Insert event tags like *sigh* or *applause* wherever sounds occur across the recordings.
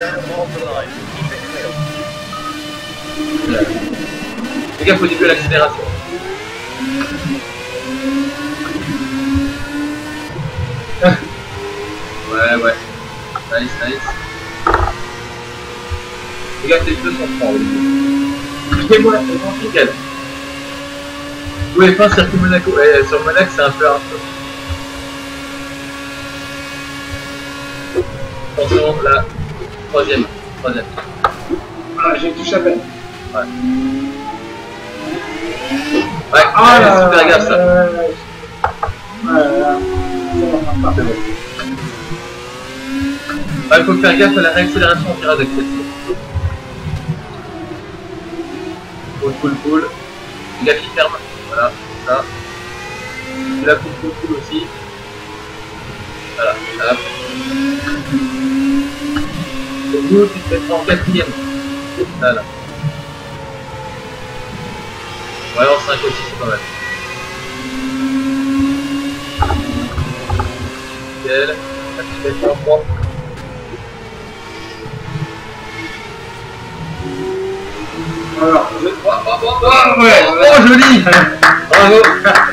Fais gaffe au début à l'accélération. *laughs* ouais, ouais. Nice, nice. Fais gaffe, les deux sont froids au début. Quittez-moi, c'est bon, nickel. Ouais, fin circuit Monaco. Ouais, sur Monaco, c'est un peu un peu. Attention, là, troisième, troisième. Ah, j'ai touché à peine. Ouais. Ouais, Ah ouais, super gaffe ça. euh. Ouais, il faut faire gaffe à la réaccélération en tirage avec celle-ci. Cool, cool, cool. Gaffe, il ferme. Voilà, ça. Et là, cool, cool, cool aussi. Voilà, hop. Et vous, tu te mettras en quatrième. Voilà. Ouais, en 5 aussi, c'est pas mal. Nickel. La petite en 3. Alors, je... Oh, ouais, oh, joli Bravo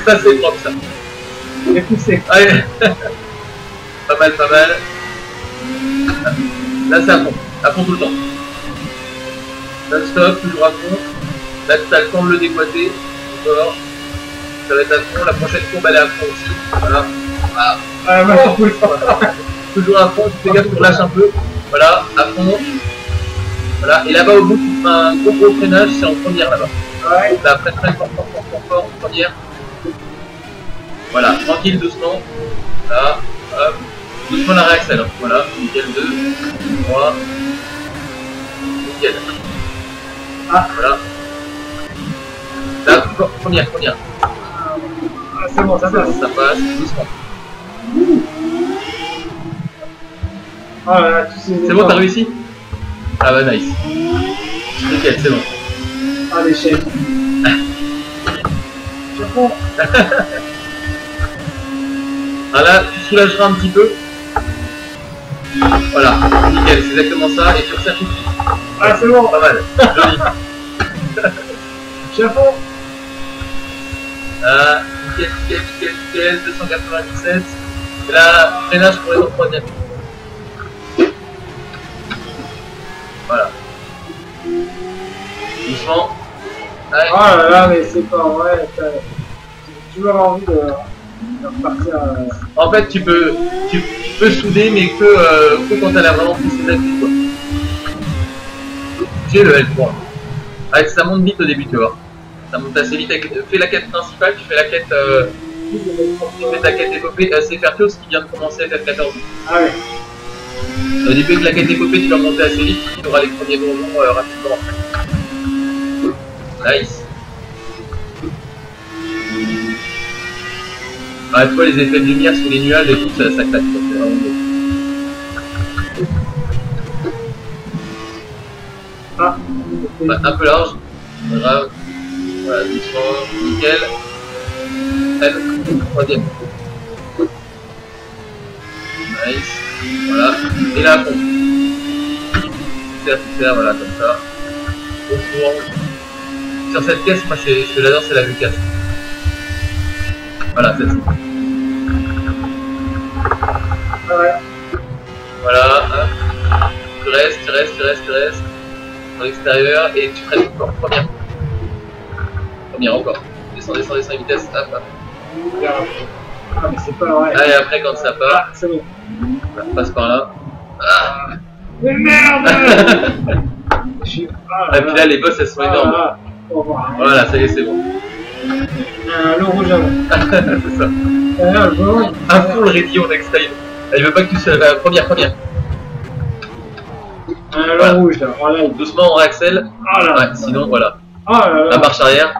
Ça c'est propre ça. j'ai poussé. Allez *laughs* Pas mal, pas mal. Là c'est à fond, à fond tout le temps. Là stop, toujours à fond. Là t'as le temps de le déboîter. Encore. Ça va être à fond, la prochaine courbe elle est à fond aussi. Voilà. Ah, Ah, bah, je pousse. toujours à fond, tu fais gaffe, tu relâches un peu. Voilà, à fond. Voilà, et là-bas au bout tu fais un gros gros freinage, c'est en première là-bas. Ouais. Là, après, très fort, fort, fort, fort, fort, première. Voilà, tranquille, doucement. Là, hop. Doucement la réaccèle. hein. Voilà, nickel, 2, 3. Nickel. Ah. Voilà. Là, pre- première, première. Ah, c'est bon, ça passe. ça passe, doucement. Ah là là, tu sais. C'est bon, t'as réussi? Ah bah nice. Nickel, c'est bon. Ah, l'échec. Je prends. Ah là, tu soulageras un petit peu. Voilà, nickel, c'est exactement ça. Et tu resserres tout de suite. Ah, c'est bon. Pas mal. Joli. Fond. Ah, nickel, nickel, nickel, nickel, 297. Et là, freinage pour les autres troisième. Voilà. Doucement. Allez. Ah là là, mais c'est pas vrai. J'ai toujours envie de, En fait, tu peux, tu, tu peux souder, mais que, euh, que quand elle a vraiment poussé d'appui, quoi. J'ai le L3. Ah, ça monte vite au début, tu vois. Ça monte assez vite. Avec... Fais la quête principale, tu fais la quête, euh, tu fais ta quête épopée. Euh, c'est Fertios qui vient de commencer à faire 14. Ah ouais. Au début, avec la quête épopée, tu vas monter assez vite, tu auras les premiers donjons euh, rapidement. Nice. Ah, tu vois les effets de lumière sur les nuages et tout, ça, ça claque. C'est vraiment beau. Ah. Un peu large, pas grave. Voilà, doucement, nickel. Elle, troisième. Nice. Voilà. Et là, bon. Faire, faire, voilà, comme ça. Sur cette pièce, moi, ce que j'adore, c'est la 4. Voilà, c'est ça. Ah ouais. Voilà, hop. Tu restes, tu restes, tu restes, tu restes. Dans l'extérieur et tu freines encore. Première. Première encore. Descends, descends, descends, vitesse. Hop, hop. Ah, mais c'est pas vrai. Ah, et après, quand ça part, Ah, c'est bon. passe par là. Ah. Mais merde *laughs* Je suis. Ah Et puis là, les boss, elles sont Ah énormes. Voilà, ça y est, c'est bon. Euh, le rouge avant. *laughs* c'est ça. Euh, le ready on next time. Elle veut pas que tu sois la première, première. Euh, le Voilà. rouge là. Voilà. il- Doucement, on réaccèle. Ah là. Ouais, sinon, voilà. Ah là La là. marche arrière.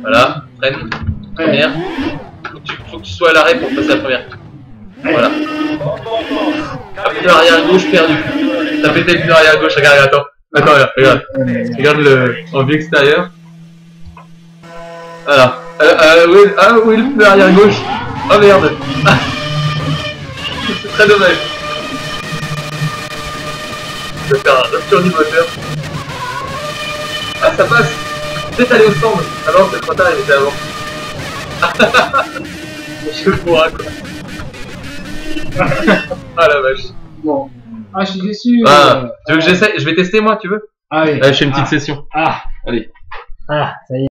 Voilà, freine. Première. Faut que tu, faut que tu sois à l'arrêt pour passer la première. Voilà. Hop, pneu arrière gauche perdu. T'as pété le pneu arrière gauche, regarde, attends. Attends, regarde, regarde. Regarde le, en vue extérieure. Voilà. Euh, euh, oui, ah, pneu arrière gauche. Oh merde. Ah. *laughs* C'est très dommage. Je vais faire un rupture du moteur. Ah, ça passe Peut-être aller au stand Ah non, c'est trop tard, il était avant. *laughs* Je pourrais quoi. ah la vache. Bon. Ah, je suis déçu. Ah, euh, tu veux que j'essaie Je vais tester moi, tu veux? Ah oui. Allez, je fais une petite session. Ah. Allez. Ah, ça y est.